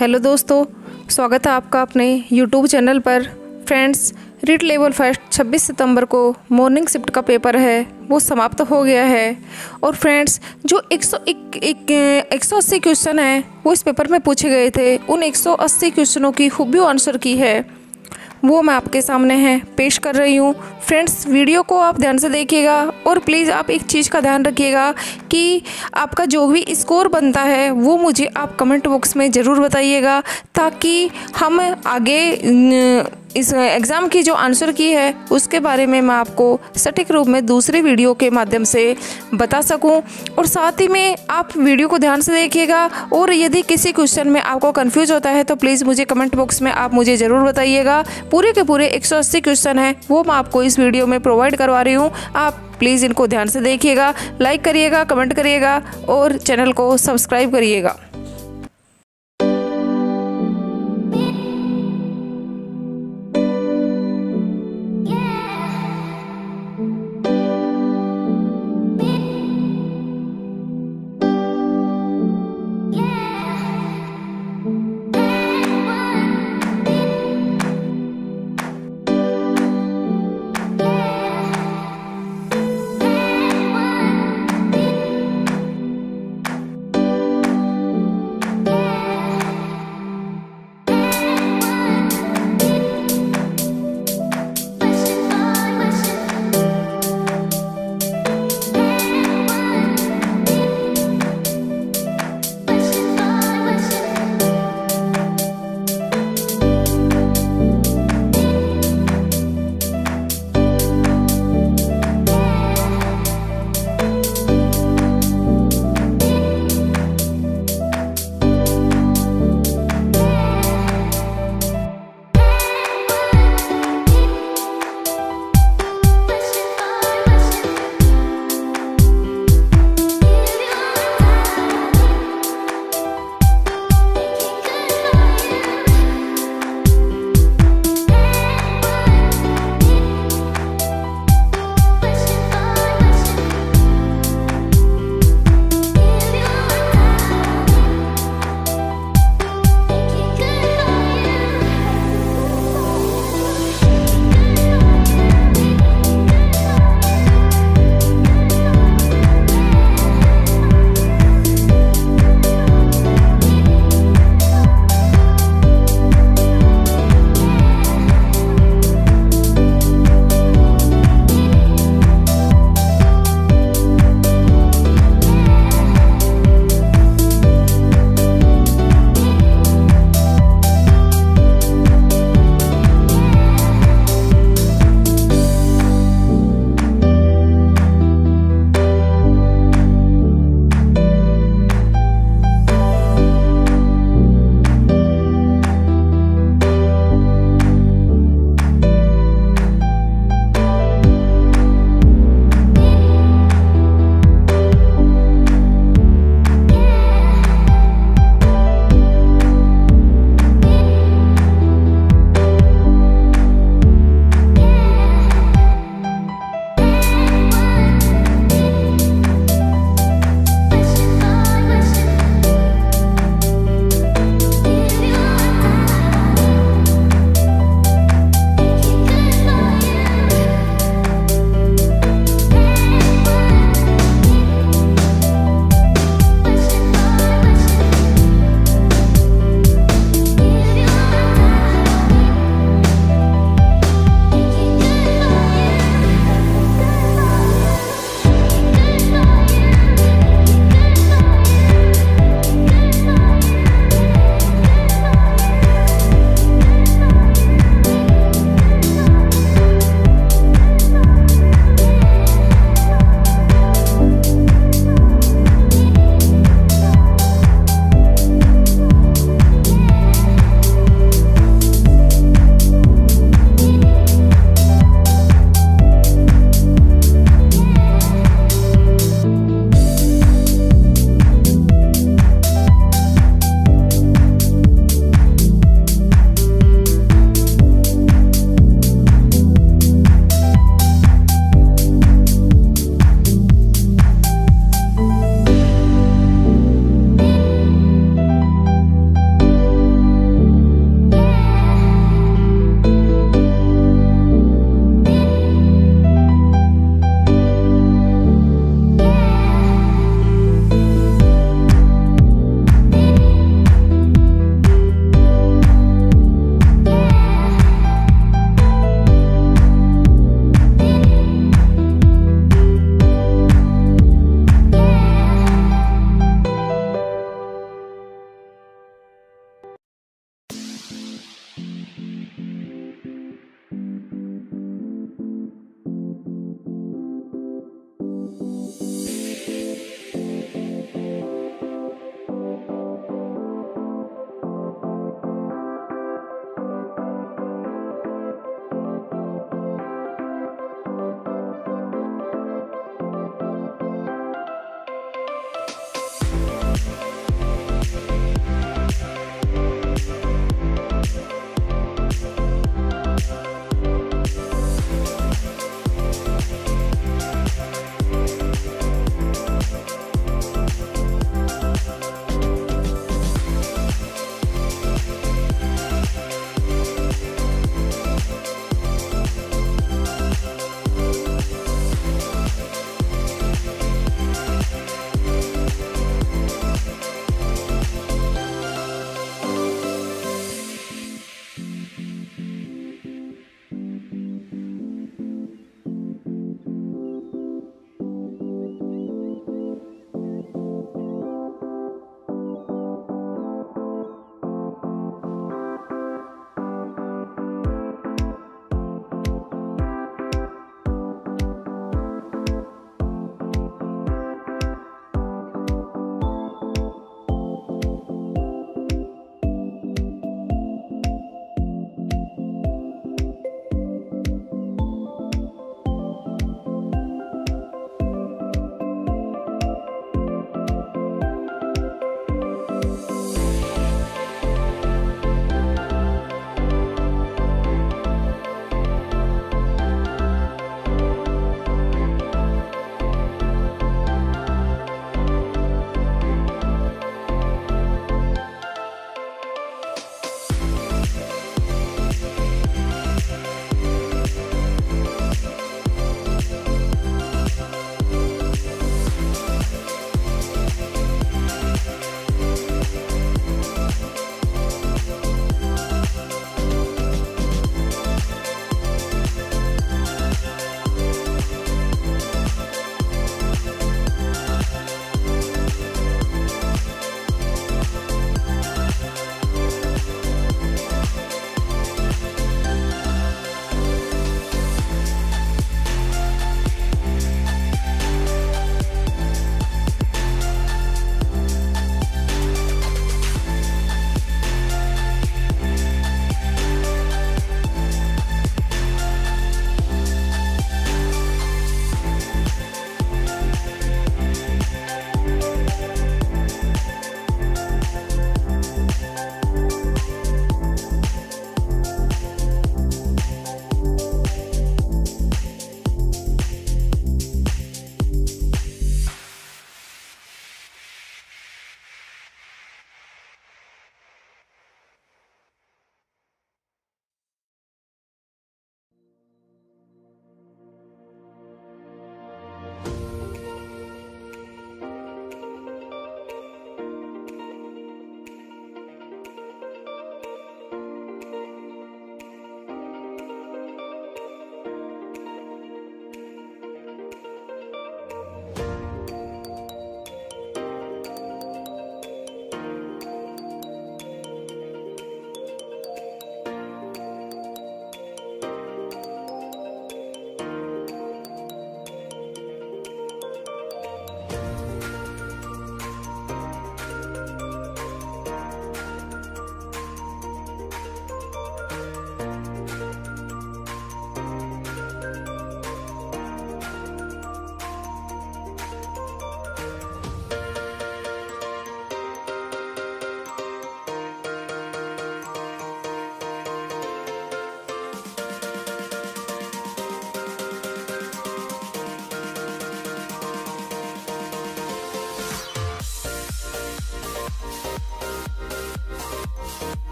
Hello दोस्तों, स्वागत है आपका अपने यूट्यूब चैनल पर। फ्रेंड्स, रिट लेवल फ़र्स्ट 26 सितंबर को मॉर्निंग शिफ्ट का पेपर है, वो समाप्त हो गया है। और फ्रेंड्स, जो 100 अस्सी क्वेश्चन है, वो इस पेपर में पूछे गए थे। उन 180 क्वेश्चनों की खूबी आंसर की है। वो मैं आपके सामने है, पेश कर रही हूँ। फ्रेंड्स, वीडियो को आप ध्यान से देखिएगा और प्लीज़ आप एक चीज़ का ध्यान रखिएगा कि आपका जो भी स्कोर बनता है, वो मुझे आप कमेंट बॉक्स में ज़रूर बताइएगा ताकि हम आगे इस एग्ज़ाम की जो आंसर की है, उसके बारे में मैं आपको सटीक रूप में दूसरे वीडियो के माध्यम से बता सकूँ। और साथ ही में आप वीडियो को ध्यान से देखिएगा। और यदि किसी क्वेश्चन में आपको कंफ्यूज होता है तो प्लीज़ मुझे कमेंट बॉक्स में आप मुझे ज़रूर बताइएगा। पूरे के पूरे एक सौ अस्सी क्वेश्चन हैं, वो मैं आपको इस वीडियो में प्रोवाइड करवा रही हूँ। आप प्लीज़ इनको ध्यान से देखिएगा लाइक करिएगा कमेंट करिएगा, और चैनल को सब्सक्राइब करिएगा।